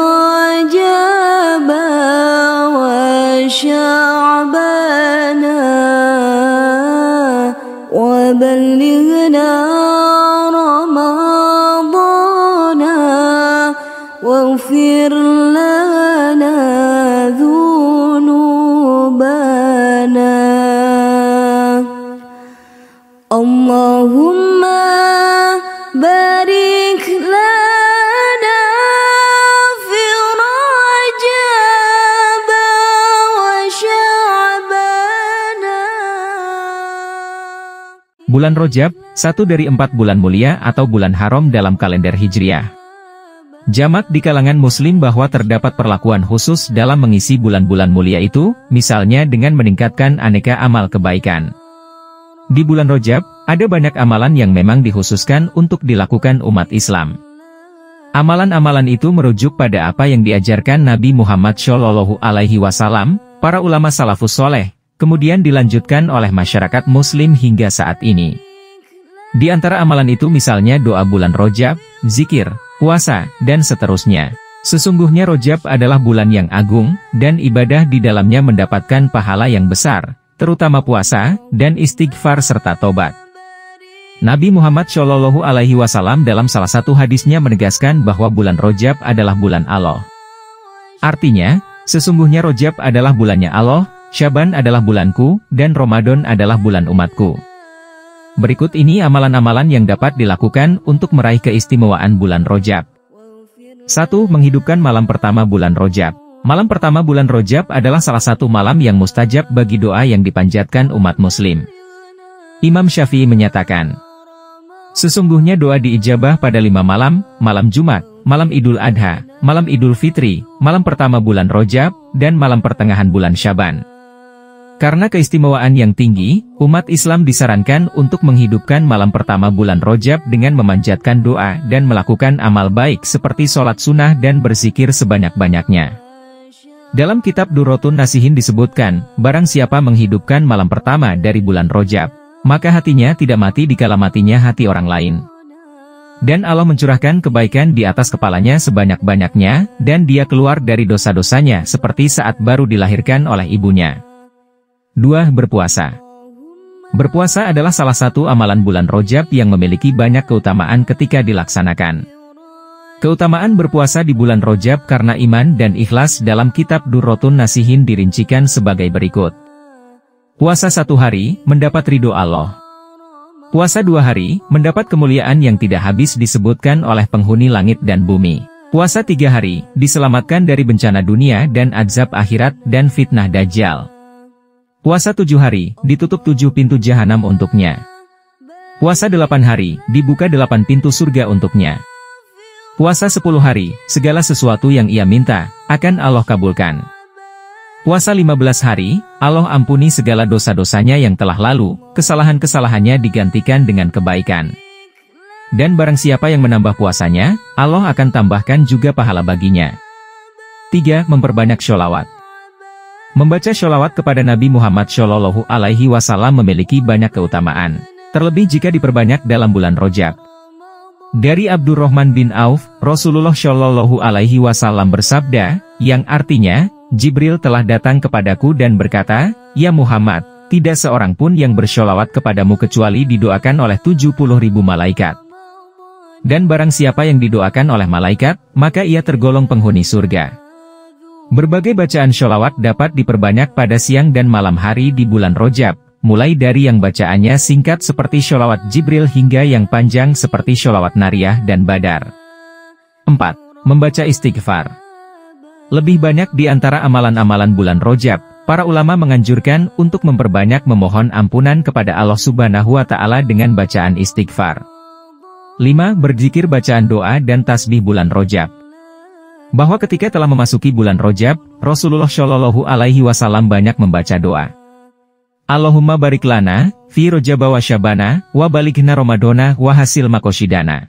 وعجبا وشعبنا وبلغنا رمضانا واغفر لنا ذنوبنا. اللهم Bulan Rojab, satu dari empat bulan mulia atau bulan haram dalam kalender Hijriah. Jamak di kalangan muslim bahwa terdapat perlakuan khusus dalam mengisi bulan-bulan mulia itu, misalnya dengan meningkatkan aneka amal kebaikan. Di bulan Rojab, ada banyak amalan yang memang dikhususkan untuk dilakukan umat Islam. Amalan-amalan itu merujuk pada apa yang diajarkan Nabi Muhammad Shallallahu Alaihi Wasallam, para ulama salafus soleh, kemudian dilanjutkan oleh masyarakat muslim hingga saat ini. Di antara amalan itu misalnya doa bulan Rojab, zikir, puasa, dan seterusnya. Sesungguhnya Rojab adalah bulan yang agung, dan ibadah di dalamnya mendapatkan pahala yang besar, terutama puasa, dan istighfar serta tobat. Nabi Muhammad Shallallahu Alaihi Wasallam dalam salah satu hadisnya menegaskan bahwa bulan Rojab adalah bulan Allah. Artinya, sesungguhnya Rojab adalah bulannya Allah, Syaban adalah bulanku, dan Ramadan adalah bulan umatku. Berikut ini amalan-amalan yang dapat dilakukan untuk meraih keistimewaan bulan Rojab. 1. Menghidupkan malam pertama bulan Rojab. Malam pertama bulan Rojab adalah salah satu malam yang mustajab bagi doa yang dipanjatkan umat muslim. Imam Syafi'i menyatakan, Sesungguhnya doa diijabah pada lima malam, malam Jumat, malam Idul Adha, malam Idul Fitri, malam pertama bulan Rojab, dan malam pertengahan bulan Syaban. Karena keistimewaan yang tinggi, umat Islam disarankan untuk menghidupkan malam pertama bulan Rojab dengan memanjatkan doa dan melakukan amal baik seperti sholat sunnah dan berzikir sebanyak-banyaknya. Dalam kitab Durotun Nasihin disebutkan, barang siapa menghidupkan malam pertama dari bulan Rojab, maka hatinya tidak mati dikala matinya hati orang lain. Dan Allah mencurahkan kebaikan di atas kepalanya sebanyak-banyaknya, dan dia keluar dari dosa-dosanya seperti saat baru dilahirkan oleh ibunya. 2. Berpuasa Berpuasa adalah salah satu amalan bulan Rojab yang memiliki banyak keutamaan ketika dilaksanakan. Keutamaan berpuasa di bulan Rojab karena iman dan ikhlas dalam kitab Durrotun Nasihin dirincikan sebagai berikut. Puasa satu hari, mendapat ridho Allah. Puasa dua hari, mendapat kemuliaan yang tidak habis disebutkan oleh penghuni langit dan bumi. Puasa tiga hari, diselamatkan dari bencana dunia dan azab akhirat dan fitnah dajjal. Puasa tujuh hari, ditutup tujuh pintu jahanam untuknya. Puasa delapan hari, dibuka delapan pintu surga untuknya. Puasa sepuluh hari, segala sesuatu yang ia minta, akan Allah kabulkan. Puasa 15 hari, Allah ampuni segala dosa-dosanya yang telah lalu, kesalahan-kesalahannya digantikan dengan kebaikan. Dan barang siapa yang menambah puasanya, Allah akan tambahkan juga pahala baginya. 3. Memperbanyak sholawat. Membaca sholawat kepada Nabi Muhammad Shallallahu Alaihi Wasallam memiliki banyak keutamaan, terlebih jika diperbanyak dalam bulan Rojab. Dari Abdurrahman bin Auf, Rasulullah Shallallahu Alaihi Wasallam bersabda, yang artinya, Jibril telah datang kepadaku dan berkata, Ya Muhammad, tidak seorang pun yang bersholawat kepadamu kecuali didoakan oleh 70 ribu malaikat. Dan barang siapa yang didoakan oleh malaikat, maka ia tergolong penghuni surga. Berbagai bacaan sholawat dapat diperbanyak pada siang dan malam hari di bulan Rojab, mulai dari yang bacaannya singkat seperti sholawat Jibril hingga yang panjang seperti sholawat Nariyah dan Badar. 4. Membaca istighfar. Lebih banyak di antara amalan-amalan bulan Rojab, para ulama menganjurkan untuk memperbanyak memohon ampunan kepada Allah Subhanahu wa Ta'ala dengan bacaan istighfar. 5. Berzikir bacaan doa dan tasbih bulan Rojab. Bahwa ketika telah memasuki bulan Rojab, Rasulullah Shallallahu Alaihi Wasallam banyak membaca doa. Allahumma barik lana, fi rojaba wa syabana, wa balighna ramadona wa hasil makosidana.